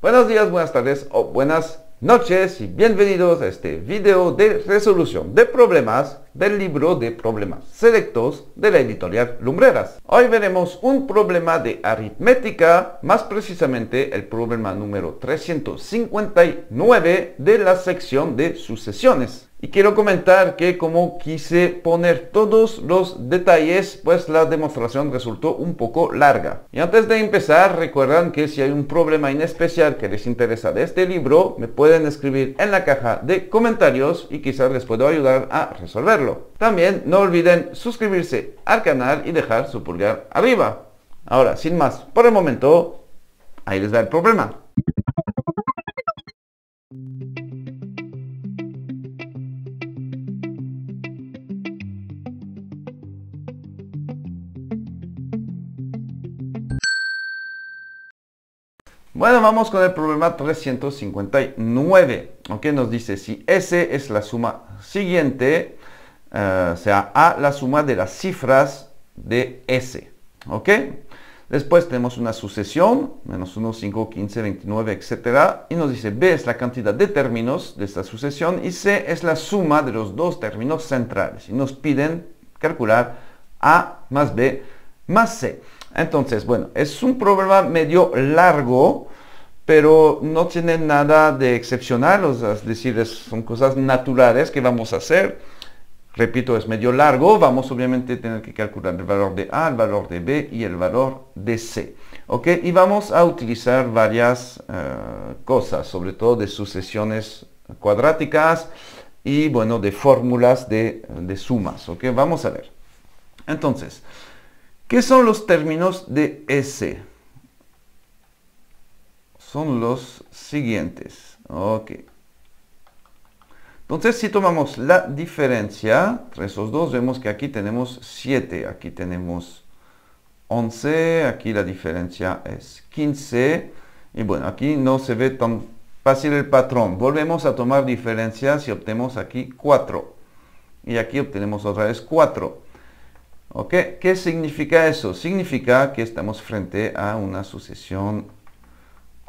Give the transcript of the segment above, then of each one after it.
Buenos días, buenas tardes o buenas noches y bienvenidos a este video de resolución de problemas del libro de problemas selectos de la editorial Lumbreras. Hoy veremos un problema de aritmética, más precisamente el problema número 359 de la sección de sucesiones. Y quiero comentar que como quise poner todos los detalles, pues la demostración resultó un poco larga. Y antes de empezar, recuerdan que si hay un problema en especial que les interesa de este libro, me pueden escribir en la caja de comentarios y quizás les puedo ayudar a resolverlo. También no olviden suscribirse al canal y dejar su pulgar arriba. Ahora, sin más, por el momento, ahí les va el problema. Bueno, vamos con el problema 359. Ok, nos dice si S es la suma siguiente, o sea, A la suma de las cifras de S. Ok, después tenemos una sucesión, menos 1, 5, 15, 29, etc. Y nos dice B es la cantidad de términos de esta sucesión y C es la suma de los dos términos centrales. Y nos piden calcular A más B más C. Entonces, bueno, es un problema medio largo, pero no tiene nada de excepcional, es decir, son cosas naturales que vamos a hacer. Repito, es medio largo, vamos obviamente a tener que calcular el valor de A, el valor de B y el valor de C. ¿Ok? Y vamos a utilizar varias eh, cosas, sobre todo de sucesiones cuadráticas y, bueno, de fórmulas de, de sumas. ¿Ok? Vamos a ver. Entonces, ¿Qué son los términos de S? Son los siguientes. Ok. Entonces, si tomamos la diferencia entre esos dos, vemos que aquí tenemos 7, aquí tenemos 11, aquí la diferencia es 15. Y bueno, aquí no se ve tan fácil el patrón. Volvemos a tomar diferencias y obtenemos aquí 4. Y aquí obtenemos otra vez 4. ¿Qué significa eso? Significa que estamos frente a una sucesión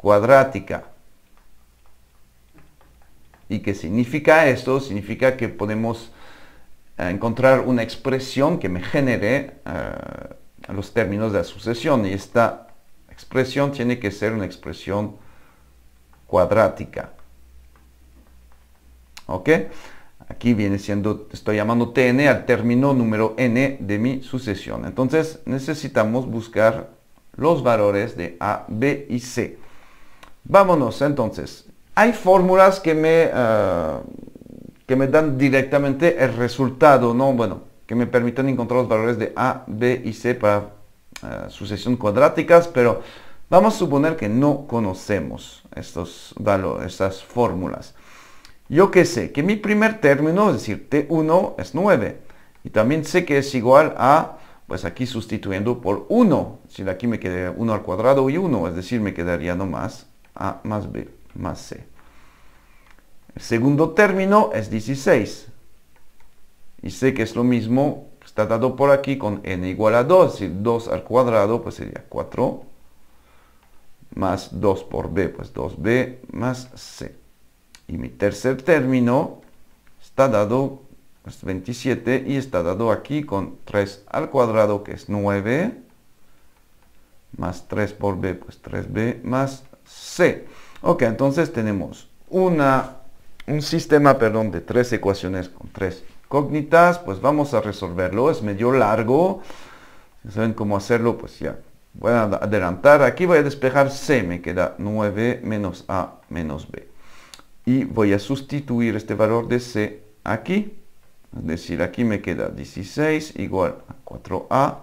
cuadrática. ¿Y qué significa esto? Significa que podemos eh, encontrar una expresión que me genere eh, los términos de la sucesión. Y esta expresión tiene que ser una expresión cuadrática. ¿Ok? Aquí viene siendo, estoy llamando tn al término número n de mi sucesión. Entonces necesitamos buscar los valores de a, b y c. Vámonos entonces. Hay fórmulas que me, ah, que me dan directamente el resultado, ¿no? Bueno, que me permiten encontrar los valores de a, b y c para ah, sucesión cuadráticas, pero vamos a suponer que no conocemos estos valores, estas fórmulas. Yo que sé que mi primer término, es decir, T1 es 9. Y también sé que es igual a, pues aquí sustituyendo por 1. Si aquí me queda 1 al cuadrado y 1, es decir, me quedaría nomás A más B más C. El segundo término es 16. Y sé que es lo mismo, está dado por aquí con n igual a 2. Si 2 al cuadrado, pues sería 4. Más 2 por b, pues 2b más c. Y mi tercer término está dado, es 27, y está dado aquí con 3 al cuadrado, que es 9, más 3 por b, pues 3b, más c. Ok, entonces tenemos una, un sistema, perdón, de tres ecuaciones con tres cognitas, pues vamos a resolverlo, es medio largo, saben cómo hacerlo, pues ya, voy a adelantar, aquí voy a despejar c, me queda 9 menos a menos b. Y voy a sustituir este valor de C aquí. Es decir, aquí me queda 16 igual a 4A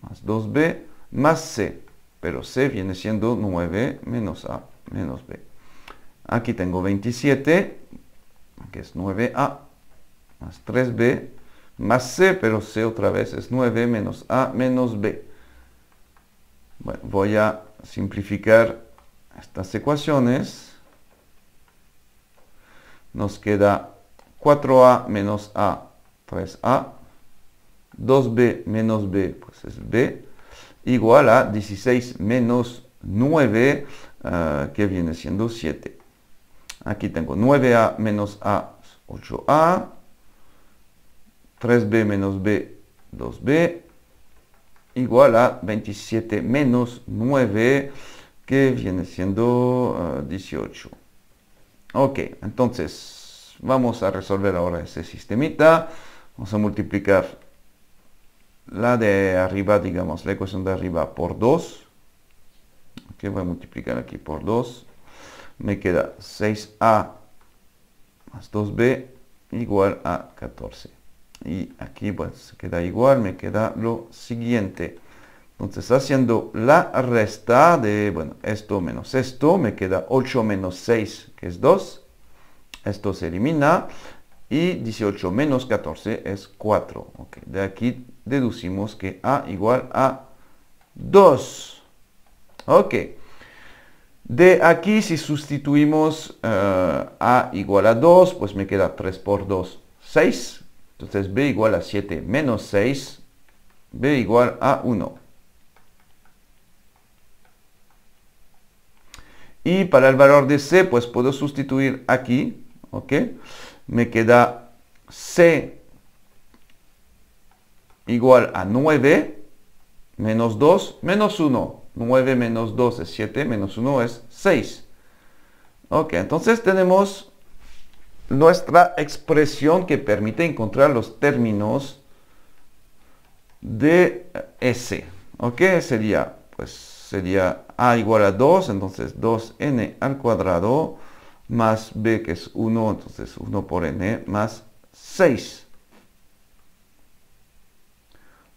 más 2B más C. Pero C viene siendo 9 menos A menos B. Aquí tengo 27, que es 9A más 3B más C, pero C otra vez es 9 menos A menos B. Bueno, voy a simplificar estas ecuaciones nos queda 4a menos a, 3a, 2b menos b, pues es b, igual a 16 menos 9. ah, que viene siendo 7. Aquí tengo 9A menos A, 8A. 3B menos B, 2B. Igual a 27 menos 9, que viene siendo 18. Ah, ok, entonces vamos a resolver ahora ese sistemita. Vamos a multiplicar la de arriba, digamos, la ecuación de arriba por 2. Ok, voy a multiplicar aquí por 2 me queda 6a más 2b igual a 14. Y aquí pues queda igual, me queda lo siguiente. Entonces haciendo la resta de, bueno, esto menos esto, me queda 8 menos 6, que es 2. Esto se elimina. Y 18 menos 14 es 4. De aquí deducimos que A igual a 2. Ok. De aquí si sustituimos eh, A igual a 2, pues me queda 3 por 2, 6. Entonces B igual a 7 menos 6, B igual a 1. Y para el valor de C, pues puedo sustituir aquí, ¿ok? Me queda C igual a 9 menos 2 menos 1. 9 menos 2 es 7, menos 1 es 6. Ok, entonces tenemos nuestra expresión que permite encontrar los términos de S. Ok, sería, pues sería A igual a 2, entonces 2n al cuadrado más b que es 1, entonces 1 por n más 6.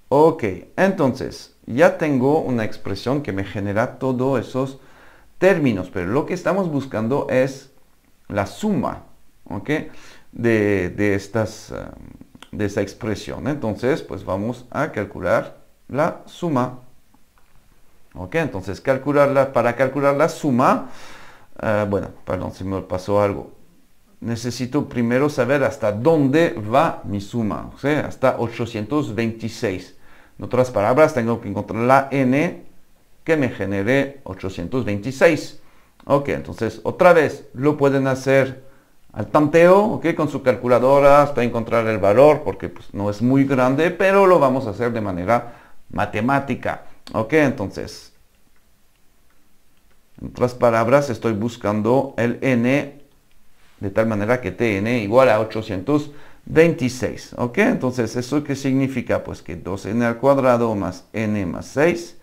Ok, entonces ya tengo una expresión que me genera todos esos términos, pero lo que estamos buscando es la suma de, estas, um, de esta expresión. Entonces, pues vamos a calcular la suma. ¿Ok? Entonces, calcularla, para calcular la suma, uh, bueno, perdón, si me pasó algo. Necesito primero saber hasta dónde va mi suma, o sea, hasta 826. En otras palabras, tengo que encontrar la n que me genere 826. Ok, entonces otra vez lo pueden hacer al tanteo, ok, con su calculadora hasta encontrar el valor, porque pues, no es muy grande, pero lo vamos a hacer de manera matemática. Ok, entonces, en otras palabras, estoy buscando el n de tal manera que tn igual a 826. 26. ¿Ok? Entonces, ¿eso qué significa? Pues que 2n al cuadrado más n más 6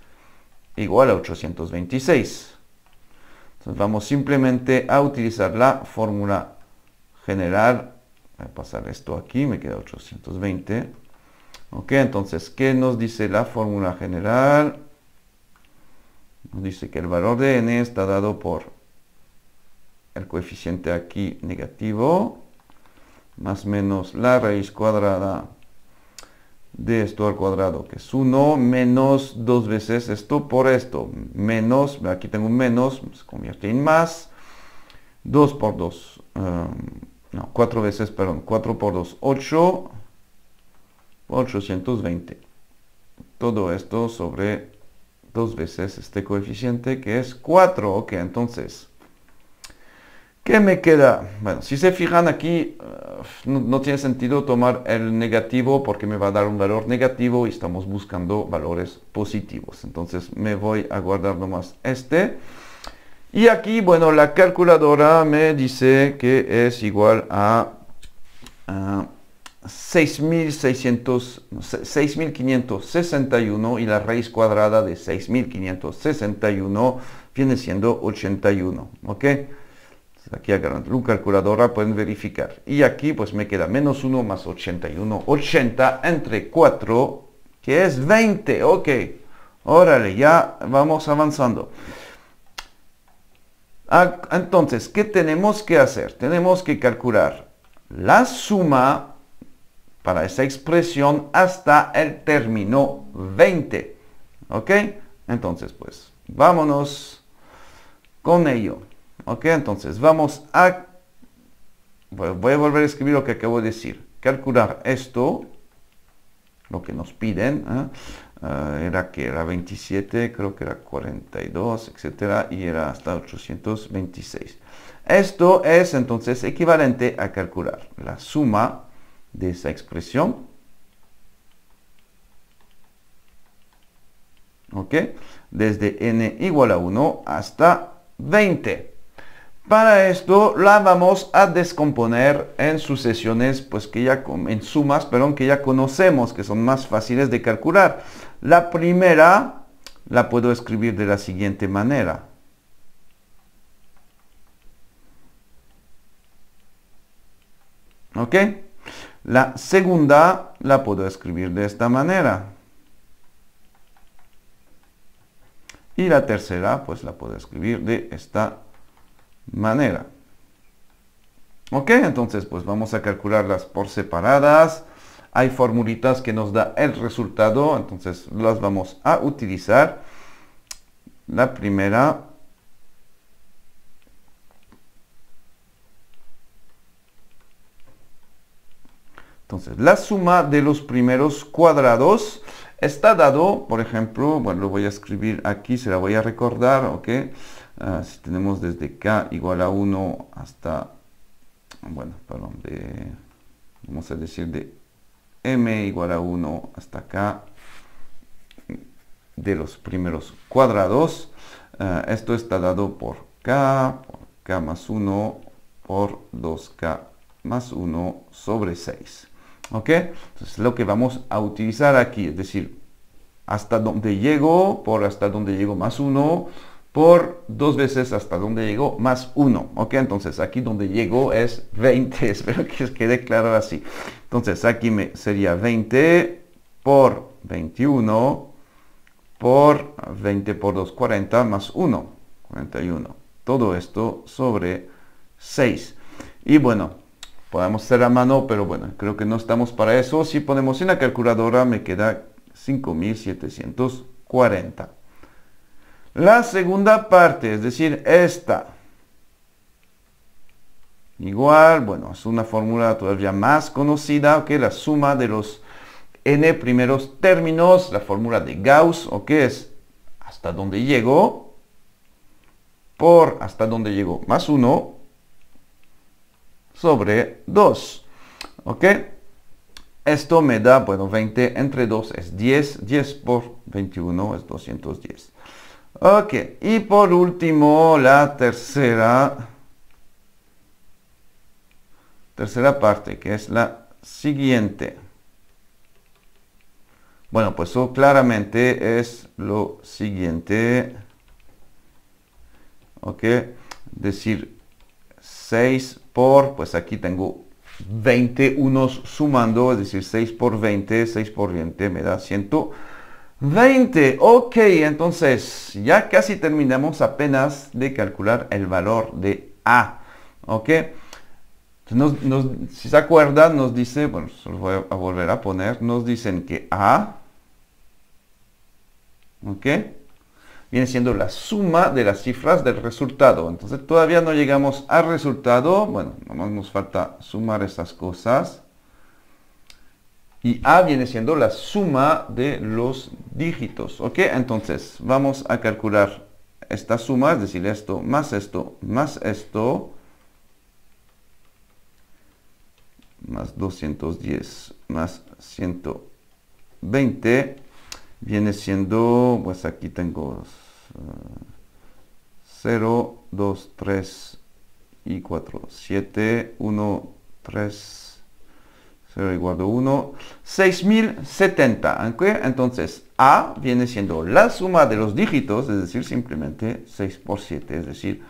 igual a 826. Entonces, vamos simplemente a utilizar la fórmula general. Voy a pasar esto aquí, me queda 820. ¿Ok? Entonces, ¿qué nos dice la fórmula general? Nos dice que el valor de n está dado por el coeficiente aquí negativo más menos la raíz cuadrada de esto al cuadrado, que es 1, menos dos veces esto por esto, menos, aquí tengo un menos, se convierte en más, 2 por 2, um, no, 4 veces, perdón, 4 por 2, 8, 820. Todo esto sobre dos veces este coeficiente que es 4, ok, entonces ¿Qué me queda? Bueno, si se fijan aquí, eh, no, tiene sentido tomar el negativo porque me va a dar un valor negativo y estamos buscando valores positivos. Entonces me voy a guardar nomás este. Y aquí, bueno, la calculadora me dice que es igual a, a 6.561 y la raíz cuadrada de 6.561 viene siendo 81. ¿Ok? Aquí agarran un calculadora, pueden verificar. Y aquí pues me queda menos 1 más 81, 80 entre 4, que es 20. Ok, órale, ya vamos avanzando. Ah, entonces, ¿qué tenemos que hacer? Tenemos que calcular la suma para esa expresión hasta el término 20. ¿Ok? Entonces, pues, vámonos con ello. Ok, entonces vamos a... Voy a volver a escribir lo que acabo de decir. Calcular esto. lo que nos piden. ¿eh? Ah, era que era 27, creo que era 42, etcétera, y era hasta 826. Esto es entonces equivalente a calcular la suma de esa expresión. ¿Ok? Desde n igual a 1 hasta 20. Para esto la vamos a descomponer en sucesiones, pues que ya, en sumas, perdón, que ya conocemos, que son más fáciles de calcular. La primera la puedo escribir de la siguiente manera. ¿Ok? La segunda la puedo escribir de esta manera. Y la tercera, pues la puedo escribir de esta manera. Ok, entonces pues vamos a calcularlas por separadas. Hay formulitas que nos da el resultado, entonces las vamos a utilizar. La primera Entonces, la suma de los primeros cuadrados está dado, por ejemplo, bueno, lo voy a escribir aquí, se la voy a recordar, ¿ok? Ah, si tenemos desde k igual a 1 hasta, bueno, perdón, de, vamos a decir de m igual a 1 hasta acá de los primeros cuadrados. Ah, esto está dado por k, por k más 1, por 2k más 1 sobre 6. ¿Ok? Entonces lo que vamos a utilizar aquí, es decir, hasta donde llego, por hasta donde llego más 1, por dos veces hasta donde llego más 1. ¿Ok? Entonces aquí donde llego es 20. Espero que quede claro así. Entonces aquí me sería 20 por 21 por 20 por 2, 40 más 1, 41. Todo esto sobre 6. Y bueno, Podemos hacer a mano, pero bueno, creo que no estamos para eso. Si ponemos en la calculadora me queda 5740. La segunda parte, es decir, esta. Igual, bueno, es una fórmula todavía más conocida que la suma de los n primeros términos, la fórmula de Gauss, o que es hasta donde llego, por hasta donde llego más 1, sobre 2. ¿Ok? Esto me da, bueno, 20 entre 2 es 10. 10 por 21 es 210. Ok, y por último, la tercera, tercera parte, que es la siguiente. Bueno, pues eso claramente es lo siguiente. Ok, decir 6 por, pues aquí tengo 20 unos sumando, es decir, 6 por 20, 6 por 20 me da 120. Ok, entonces ya casi terminamos apenas de calcular el valor de A. Ok, si se acuerdan, nos dice, bueno, se los voy a volver a poner, nos dicen que A, ok, viene siendo la suma de las cifras del resultado. Entonces todavía no llegamos al resultado. Bueno, nomás nos falta sumar estas cosas. Y A viene siendo la suma de los dígitos. ¿Ok? Entonces vamos a calcular esta suma, es decir, esto más esto más esto. Más 210 más 120 viene siendo, pues aquí tengo 0, 2, 3 y 4, 7, 1, 3, 0 igual a 1, 6070. Entonces, A viene siendo la suma de los dígitos, es decir, simplemente 6 por 7, es decir,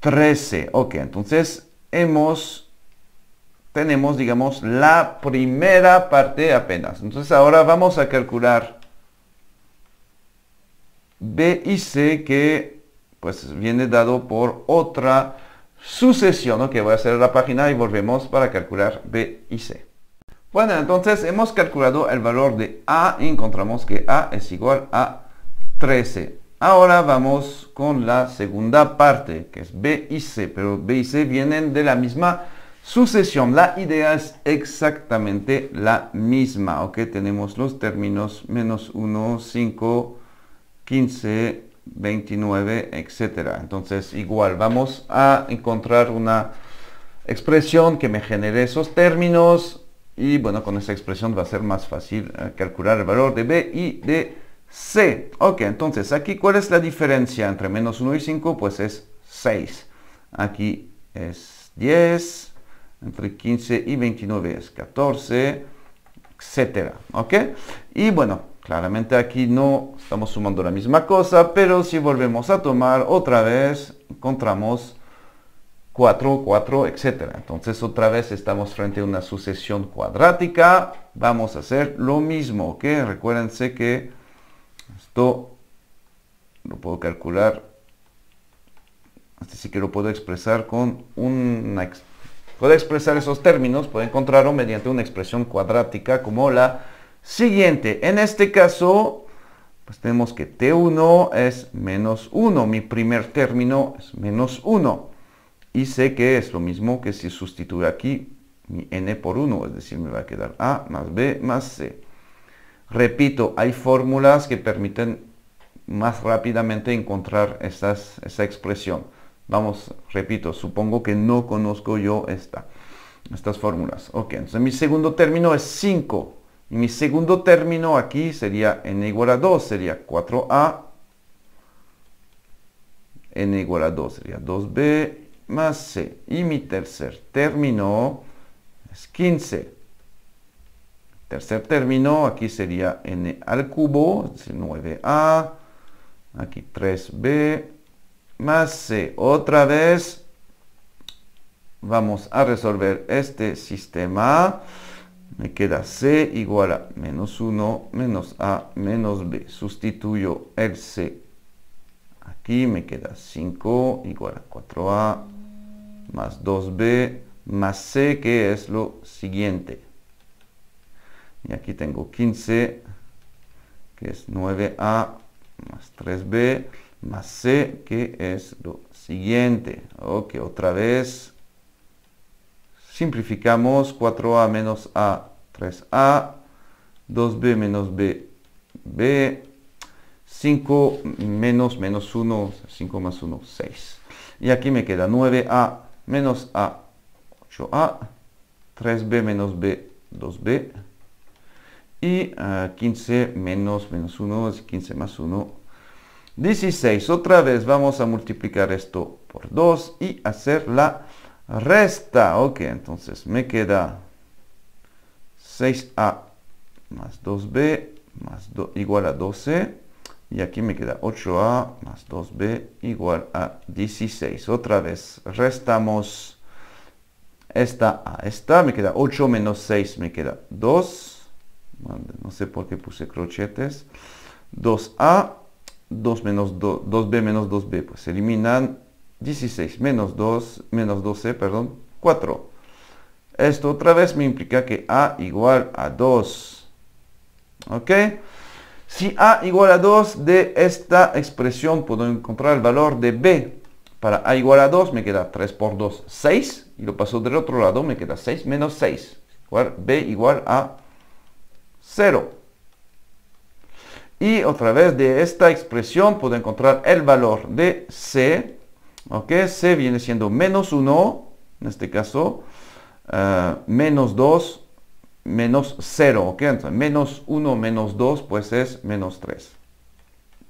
13. Ok, entonces hemos, tenemos, digamos, la primera parte apenas. Entonces ahora vamos a calcular B y C que pues viene dado por otra sucesión, ¿no? que voy a hacer la página y volvemos para calcular B y C. Bueno, entonces hemos calculado el valor de A y encontramos que A es igual a 13. Ahora vamos con la segunda parte, que es B y C, pero B y C vienen de la misma sucesión. La idea es exactamente la misma, ¿ok? Tenemos los términos menos 1, 5, 15, 29, etcétera. Entonces, igual, vamos a encontrar una expresión que me genere esos términos y bueno, con esa expresión va a ser más fácil eh, calcular el valor de B y de C. Ok, entonces aquí, ¿cuál es la diferencia entre menos 1 y 5? Pues es 6. Aquí es 10, entre 15 y 29 es 14, etcétera. ¿Ok? Y bueno, claramente aquí no estamos sumando la misma cosa, pero si volvemos a tomar otra vez, encontramos 4, 4, etcétera. Entonces otra vez estamos frente a una sucesión cuadrática. Vamos a hacer lo mismo, ¿ok? Recuérdense que esto lo puedo calcular, así que lo puedo expresar con una Puedo expresar esos términos, puedo encontrarlo mediante una expresión cuadrática como la siguiente. En este caso, pues tenemos que T1 es menos 1. Mi primer término es menos 1. Y sé que es lo mismo que si sustituyo aquí mi n por 1, es decir, me va a quedar A más B más C. Repito, hay fórmulas que permiten más rápidamente encontrar esa expresión. Vamos, repito, supongo que no conozco yo esta, estas fórmulas. Ok, entonces mi segundo término es 5. Y mi segundo término aquí sería n igual a 2, sería 4a. n igual a 2 sería 2b más c. Y mi tercer término es 15. Tercer término, aquí sería n al cubo, es 9a. Aquí 3b más c. Otra vez vamos a resolver este sistema. Me queda c igual a menos 1 menos a menos b. Sustituyo el c. Aquí me queda 5 igual a 4a más 2b más c que es lo siguiente. Y aquí tengo 15 que es 9a más 3b más c, que es lo siguiente. Ok, otra vez. Simplificamos 4a menos a, 3a, 2b menos b, b, 5 menos menos 1, 5 más 1, 6. Y aquí me queda 9a menos a, 8a, 3b menos b, 2b, y 15 ah, menos menos 1 es 15 más 1, 16. Otra vez vamos a multiplicar esto por 2 y hacer la resta. Ok, entonces me queda 6a más 2b más igual a 12. Y aquí me queda 8a más 2b igual a 16. Otra vez restamos esta a esta. Me queda 8 menos 6 me queda 2. No sé por qué puse crochetes. 2a 2 menos 2, b menos 2b, pues eliminan 16 menos 2, menos 12, perdón, 4. Esto otra vez me implica que a igual a 2. ¿Ok? Si a igual a 2 de esta expresión puedo encontrar el valor de b. Para a igual a 2 me queda 3 por 2, 6. Y lo paso del otro lado, me queda 6 menos 6. Igual, b igual a 0. Y otra vez de esta expresión puedo encontrar el valor de C. ¿Ok? C viene siendo menos 1, en este caso, uh, menos 2, menos 0. ¿Ok? Entonces, menos 1 menos 2, pues es menos 3.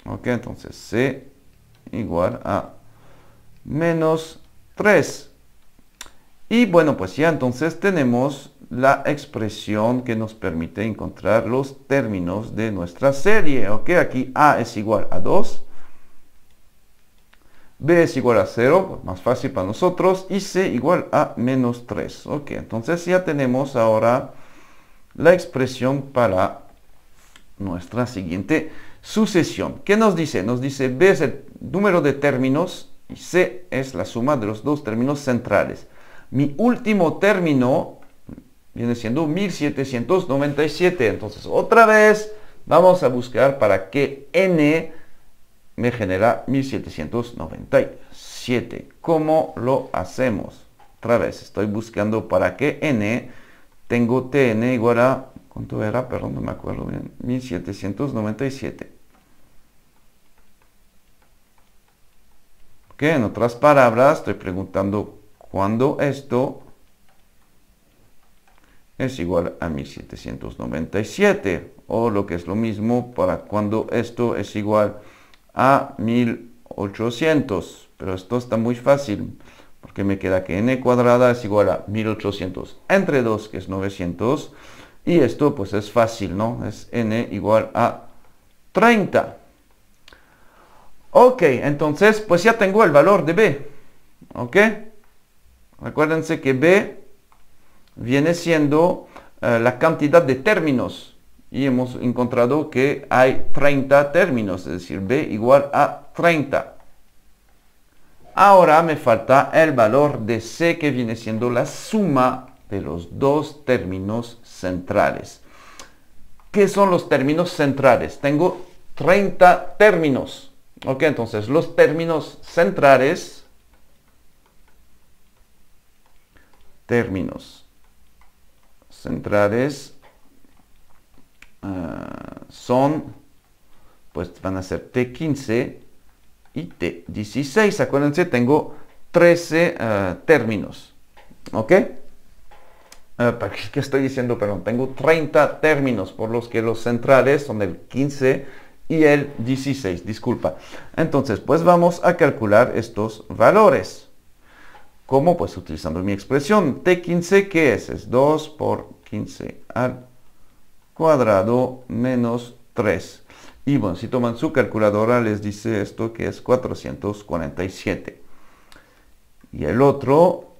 ¿Ok? Entonces, C igual a menos 3. Y bueno, pues ya entonces tenemos la expresión que nos permite encontrar los términos de nuestra serie. Ok, aquí A es igual a 2. B es igual a 0, pues más fácil para nosotros. Y C igual a menos 3. Ok, entonces ya tenemos ahora la expresión para nuestra siguiente sucesión. ¿Qué nos dice? Nos dice B es el número de términos y C es la suma de los dos términos centrales. Mi último término viene siendo 1797. Entonces, otra vez vamos a buscar para que n me genera 1797. ¿Cómo lo hacemos? Otra vez, estoy buscando para que n tengo tn igual a, ¿cuánto era? Perdón, no me acuerdo bien, 1797. Ok, en otras palabras, estoy preguntando cuándo esto es igual a 1797 o lo que es lo mismo para cuando esto es igual 1800 pero esto está muy fácil porque me queda que n cuadrada es igual a 1800 entre 2 que es 900 y esto pues es fácil no es n igual a 30 ok entonces pues ya tengo el valor de b ok acuérdense que b viene siendo eh, la cantidad de términos y hemos encontrado que hay 30 términos, es decir, b igual a 30. Ahora me falta el valor de c que viene siendo la suma de los dos términos centrales. ¿Qué son los términos centrales? Tengo 30 términos. Ok, entonces los términos centrales, términos centrales ah, son, pues van a ser T15 y T16. Acuérdense, tengo 13 ah, términos. ¿Ok? Uh, ¿Qué estoy diciendo? Perdón, tengo 30 términos por los que los centrales son el 15 y el 16, disculpa. Entonces, pues vamos a calcular estos valores. ¿Cómo? Pues utilizando mi expresión. T15, ¿qué es? Es 2 por 15 al cuadrado menos 3. Y bueno, si toman su calculadora les dice esto que es 447. Y el otro,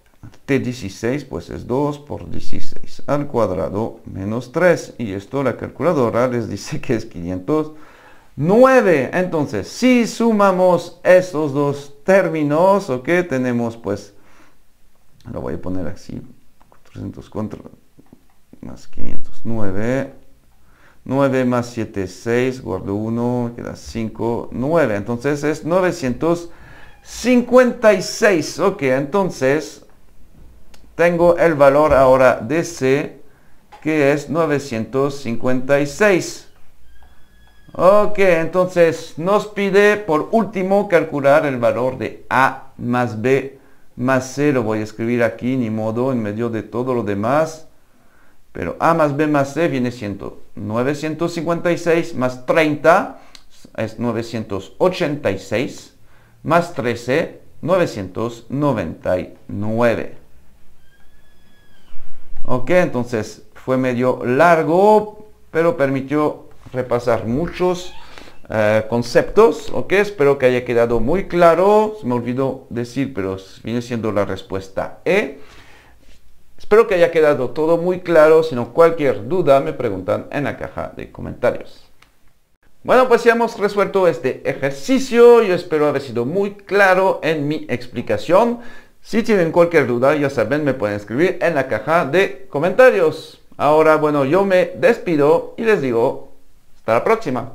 T16, pues es 2 por 16 al cuadrado menos 3. Y esto la calculadora les dice que es 509. Entonces, si sumamos estos dos términos, ¿ok? Tenemos pues, lo voy a poner así, 404 más 509. 9 más 7, 6, guardo 1, queda 5, 9. Entonces es 956. Ok, entonces tengo el valor ahora de C, que es 956. Ok, entonces nos pide por último calcular el valor de A más B más C. Lo voy a escribir aquí, ni modo, en medio de todo lo demás. Pero A más B más C viene siendo 956 más 30 es 986 más 13 999. Ok, entonces fue medio largo, pero permitió repasar muchos eh, conceptos. Ok, espero que haya quedado muy claro. Se me olvidó decir, pero viene siendo la respuesta E. Espero que haya quedado todo muy claro. Si no, cualquier duda me preguntan en la caja de comentarios. Bueno, pues ya hemos resuelto este ejercicio. Yo espero haber sido muy claro en mi explicación. Si tienen cualquier duda, ya saben, me pueden escribir en la caja de comentarios. Ahora, bueno, yo me despido y les digo hasta la próxima.